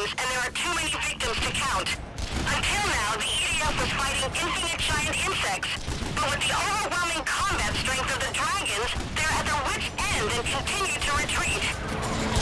and there are too many victims to count. Until now, the EDF was fighting infinite giant insects. But with the overwhelming combat strength of the dragons, they're at their wits' end and continue to retreat.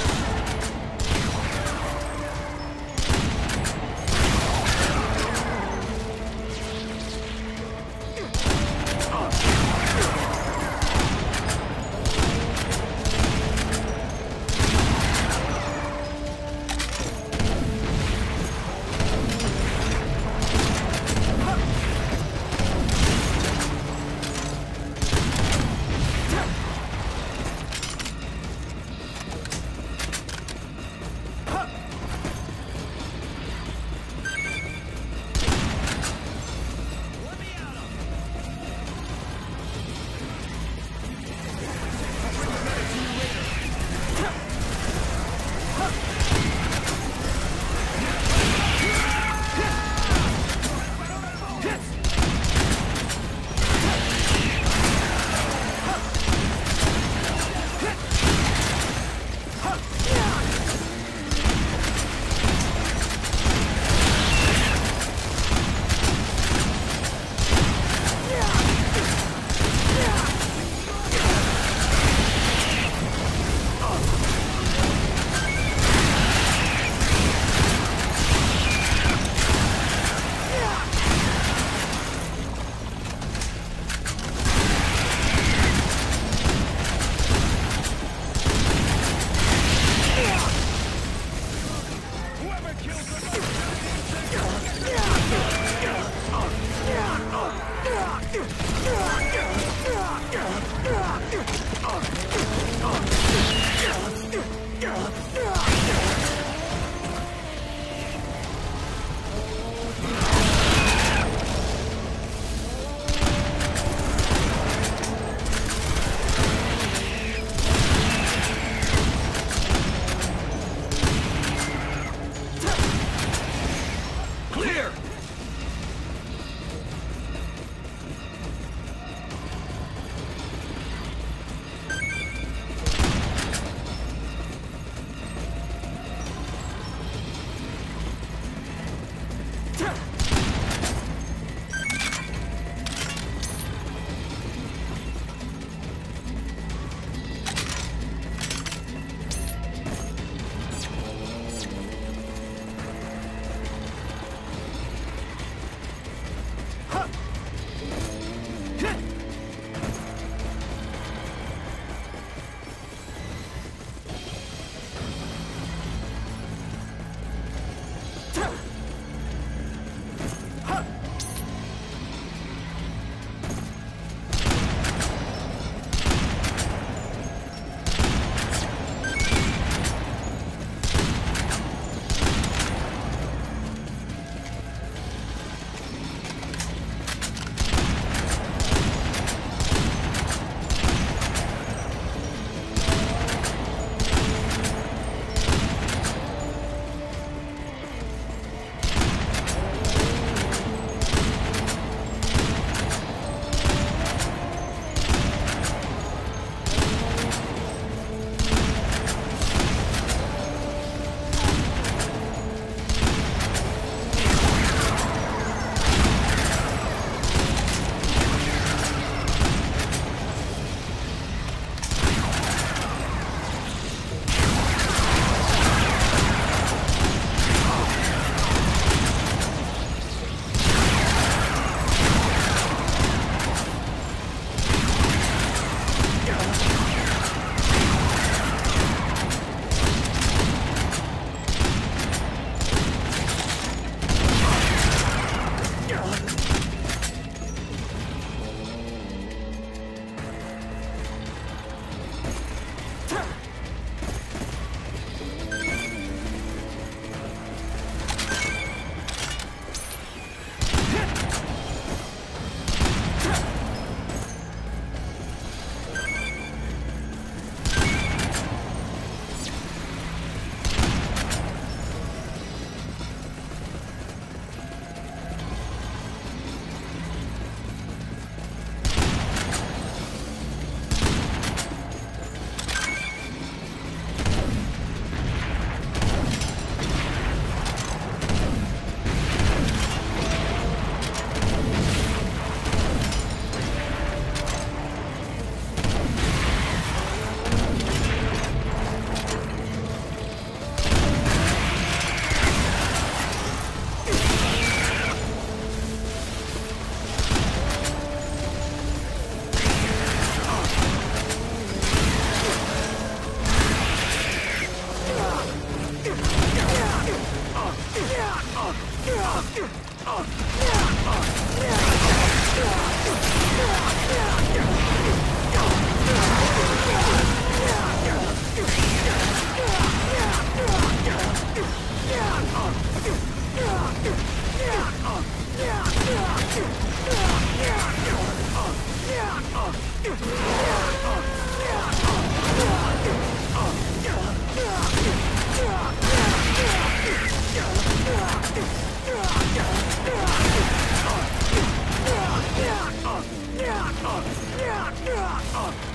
Ugh! Yeah! Huh.